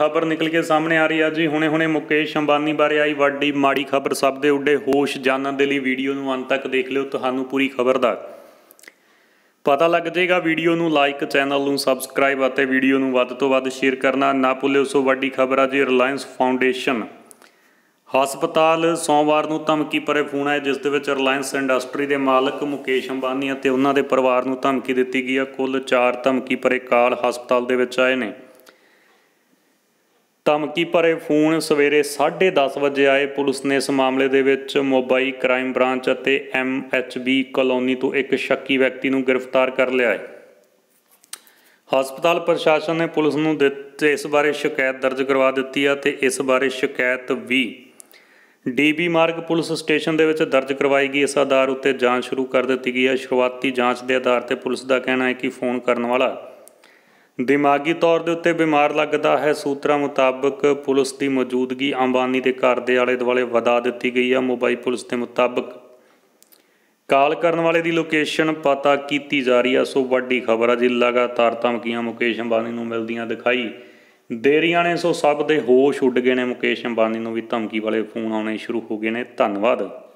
ਖਬਰ ਨਿਕਲ ਕੇ ਸਾਹਮਣੇ ਆ ਰਹੀ ਆ ਜੀ। ਹੁਣੇ-ਹੁਣੇ ਮੁਕੇਸ਼ ਅੰਬਾਨੀ ਬਾਰੇ ਆਈ ਵੱਡੀ ਮਾੜੀ ਖਬਰ। ਸਭ ਦੇ ਉੱਡੇ ਹੋਸ਼ ਜਾਣਨ ਦੇ ਲਈ ਵੀਡੀਓ ਨੂੰ ਅੰਤ ਤੱਕ ਦੇਖ ਲਿਓ। ਤੁਹਾਨੂੰ ਪੂਰੀ ਖਬਰ ਦਾ ਪਤਾ ਲੱਗ ਜਾਏਗਾ। ਵੀਡੀਓ ਨੂੰ ਲਾਈਕ, ਚੈਨਲ ਨੂੰ ਸਬਸਕ੍ਰਾਈਬ ਅਤੇ ਵੀਡੀਓ ਨੂੰ ਵੱਧ ਤੋਂ ਵੱਧ ਸ਼ੇਅਰ ਕਰਨਾ ਨਾ ਭੁੱਲਿਓ। ਸੋ ਵੱਡੀ ਖਬਰ ਆ ਜੀ, ਰਿਲਾਇੰਸ ਫਾਊਂਡੇਸ਼ਨ ਹਸਪਤਾਲ ਸੋਮਵਾਰ ਨੂੰ ਧਮਕੀ ਭਰੇ ਫੋਨ ਆਇਆ ਜਿਸ ਦੇ ਵਿੱਚ ਰਿਲਾਇੰਸ ਇੰਡਸਟਰੀ ਦੇ ਮਾਲਕ ਮੁਕੇਸ਼ ਅੰਬਾਨੀ ਅਤੇ ਉਹਨਾਂ ਦੇ ਪਰਿਵਾਰ ਨੂੰ ਧਮਕੀ ਦਿੱਤੀ ਗਈ ਆ। ਕੁੱਲ 4 ਧਮਕੀ ਭਰੇ ਕਾਲ ਹਸਪਤਾਲ ਦੇ ਵਿੱਚ ਆਏ ਨੇ। ਧਮਕੀ ਭਰੇ ਫੋਨ ਸਵੇਰੇ 10:30 ਵਜੇ ਆਏ ਪੁਲਿਸ ਨੇ ਇਸ ਮਾਮਲੇ ਦੇ ਵਿੱਚ ਮੋਬਾਈਲ ਕ੍ਰਾਈਮ ਬ੍ਰਾਂਚ ਅਤੇ ਐਮਐਚਬੀ ਕਲੋਨੀ ਤੋਂ ਇੱਕ ਸ਼ੱਕੀ ਵਿਅਕਤੀ ਨੂੰ ਗ੍ਰਿਫਤਾਰ ਕਰ ਲਿਆ ਹੈ। ਹਸਪਤਾਲ ਪ੍ਰਸ਼ਾਸਨ ਨੇ ਪੁਲਿਸ ਨੂੰ ਦਿੱਤੇ ਇਸ ਬਾਰੇ ਸ਼ਿਕਾਇਤ ਦਰਜ ਕਰਵਾ ਦਿੱਤੀ ਹੈ ਤੇ ਇਸ ਬਾਰੇ ਸ਼ਿਕਾਇਤ ਵੀ ਡੀਬੀ ਮਾਰਗ ਪੁਲਿਸ ਸਟੇਸ਼ਨ ਦੇ ਵਿੱਚ ਦਰਜ ਕਰਵਾਈ ਗਈ। ਇਸ ਆਧਾਰ ਉੱਤੇ ਜਾਂਚ ਸ਼ੁਰੂ ਕਰ ਦਿੱਤੀ ਗਈ ਹੈ। ਸ਼ੁਰੂਆਤੀ ਜਾਂਚ ਦੇ ਆਧਾਰ ਤੇ ਪੁਲਿਸ ਦਾ ਕਹਿਣਾ ਹੈ ਕਿ ਫੋਨ ਕਰਨ ਵਾਲਾ ਦਿਮਾਗੀ ਤੌਰ ਦੇ ਉੱਤੇ ਬਿਮਾਰ ਲੱਗਦਾ ਹੈ। ਸੂਤਰਾਂ ਮੁਤਾਬਕ ਪੁਲਿਸ ਦੀ ਮੌਜੂਦਗੀ ਅੰਬਾਨੀ ਦੇ ਘਰ ਦੇ ਆਲੇ ਦੁਆਲੇ ਵਧਾ ਦਿੱਤੀ ਗਈ ਹੈ ਮੋਬਾਈਲ ਪੁਲਿਸ ਦੇ ਮੁਤਾਬਕ। ਕਾਲ ਕਰਨ ਵਾਲੇ ਦੀ ਲੋਕੇਸ਼ਨ ਪਤਾ ਕੀਤੀ ਜਾ ਰਹੀ ਹੈ ਸੋ ਵੱਡੀ ਖਬਰ ਹੈ ਜੀ ਲਗਾਤਾਰ ਧਮਕੀਆਂ ਮੁਕੇਸ਼ ਅੰਬਾਨੀ ਨੂੰ ਮਿਲਦੀਆਂ ਦਿਖਾਈ। ਦੇਰੀਆਂ ਨੇ, ਸੋ ਸਭ ਦੇ ਹੋਸ਼ ਉੱਡ ਗਏ ਨੇ। ਮੁਕੇਸ਼ ਅੰਬਾਨੀ ਨੂੰ ਵੀ ਧਮਕੀ ਵਾਲੇ ਫੋਨ ਆਉਣੇ ਸ਼ੁਰੂ ਹੋ ਗਏ ਨੇ। ਧੰਨਵਾਦ।